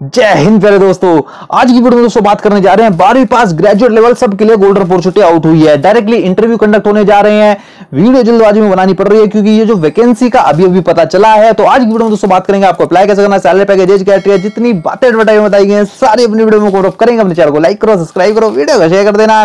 जय हिंद प्यारे दोस्तों। आज की वीडियो में दोस्तों बात करने जा रहे हैं। बारहवीं पास ग्रेजुएट लेवल सब के लिए गोल्डन अपॉर्चुनिटी आउट हुई है। डायरेक्टली इंटरव्यू कंडक्ट होने जा रहे हैं। वीडियो जल्दबाजी में बनानी पड़ रही है क्योंकि ये जो वैकेंसी का अभी अभी पता चला है तो आज की वीडियो में दोस्तों बात करेंगे, आपको अप्लाई कैसे करना सैलरी पैकेज कैटेगरी जितनी बातें एडवर्टाइज बताई गई सारी अपनी वीडियो में कवर करेंगे। अपने चैनल को लाइक करो सब्सक्राइब करो वीडियो को शेयर कर देना।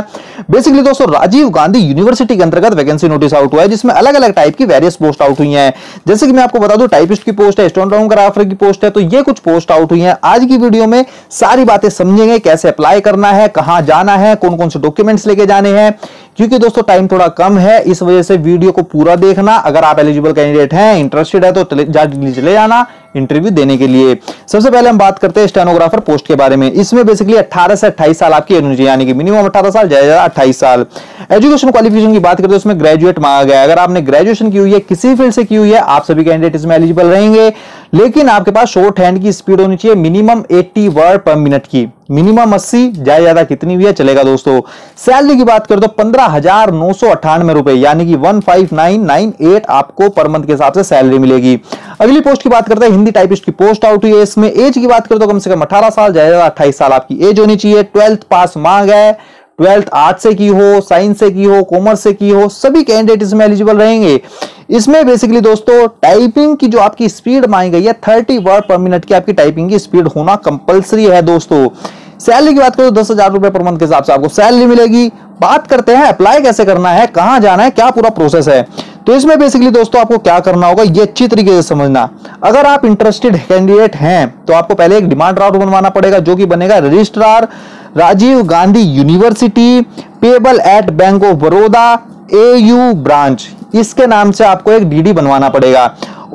बेसिकली दोस्तों, राजीव गांधी यूनिवर्सिटी के अंतर्गत वैकेंसी नोटिस आउट हुआ है, जिसमें अलग अलग टाइप की वेरियस पोस्ट आउट हुई है। जैसे कि मैं आपको बता दूँ टाइपिस्ट की पोस्ट है स्टोनोग्राफर की पोस्ट है तो ये कुछ पोस्ट आउट हुई है। आज की वीडियो में सारी बातें समझेंगे, कैसे अप्लाई करना है, कहाँ जाना है कौन कौन से डॉक्यूमेंट्स लेके जाने हैं। क्योंकि दोस्तों टाइम थोड़ा कम है, इस वजह से वीडियो को पूरा देखना। अगर आप एलिजिबल कैंडिडेट हैं इंटरेस्टेड है तो चले जाना इंटरव्यू देने के लिए। सबसे पहले हम बात करते हैं स्टेनोग्राफर पोस्ट के बारे में। इसमें बेसिकली 18 से 28 साल आपकी एज होनी यानी कि मिनिमम 18 साल, ज़्यादा ज़्यादा 28 साल। एजुकेशन क्वालिफिकेशन की बात करते हैं, उसमें ग्रेजुएट मांगा गया अगर आपने ग्रेजुएशन की हुई है, किसी फ़ील्ड से की हुई है, आप सभी कैंडिडेट इसमें एलिजिबल रहेंगे। लेकिन आपके पास शॉर्ट हैंड की स्पीड होनी चाहिए मिनिमम 80 वर्ड पर मिनट की। मिनिमम 80 ज़्यादा ज़्यादा कितनी भी है, चलेगा दोस्तों। सैलरी की बात करें तो पंद्रह हज़ार नौ सौ अट्ठानवे रुपए, यानी कि one five nine nine eight आपको पर मंथ के हिसाब से सैलरी मिलेगी। अगली पोस्ट की बात करते हैं, हिंदी टाइपिस्ट की पोस्ट आउट हुई है इसमें। एज की बात करें तो कम से कम अठारह साल, ज़्यादा ज़्यादा अट्ठाईस साल आपकी एज होनी चाहिए। ट्वेल्थ पास मांग है। ट्वेल्थ आर्ट से की हो, साइंस से की हो, कॉमर्स से की हो, सभी कैंडिडेट इसमें एलिजिबल रहेंगे। इसमें बेसिकली दोस्तों टाइपिंग की जो आपकी स्पीड मांगी गई है थर्टी वर्ड पर मिनट की आपकी टाइपिंग की स्पीड होना कंपलसरी है दोस्तों। सैलरी की बात करो दस हज़ार रुपए पर मंथ के हिसाब से आपको सैलरी मिलेगी। बात करते हैं, अप्लाई कैसे करना है, कहाँ जाना है, क्या पूरा प्रोसेस है। तो इसमें बेसिकली दोस्तों आपको क्या करना होगा, ये अच्छी तरीके से समझना। अगर आप इंटरेस्टेड कैंडिडेट हैं तो आपको पहले एक डिमांड ड्राफ्ट बनवाना पड़ेगा, जो कि बनेगा registrar Rajiv Gandhi University payable at Bank of Baroda A U branch इसके नाम से आपको एक डीडी बनवाना पड़ेगा।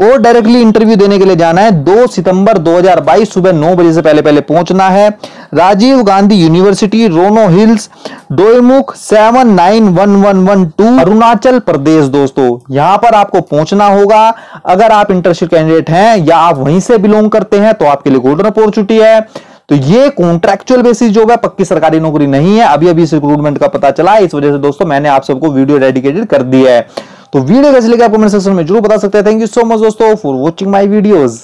और डायरेक्टली इंटरव्यू देने के लिए जाना है। 2 सितंबर 2022 सुबह 9 बजे से पहले पहले पहुँचना है। Rajiv Gandhi University Rono Hills Doimukh seven nine one one one two, Arunachal Pradesh दोस्तों। यहाँ पर आपको पहुँचना होगा। अगर आप इंटरेस्टेड कैंडिडेट हैं या आप वहीं से बिलोंग करते हैं तो आपके लिए गोल्डन अपॉर्चुनिटी है। तो ये कॉन्ट्रेक्चुअल बेसिस जो है, पक्की सरकारी नौकरी नहीं है। अभी अभी इस रिक्रूटमेंट का पता चला। इस वजह से दोस्तों, मैंने आप सबको वीडियो डेडिकेटेड कर दिया है। तो वीडियो कैसे लेके आपको मेरे सेक्शन में ज़रूर बता सकते हैं। थैंक यू सो मच दोस्तों फॉर वॉचिंग माई वीडियोज़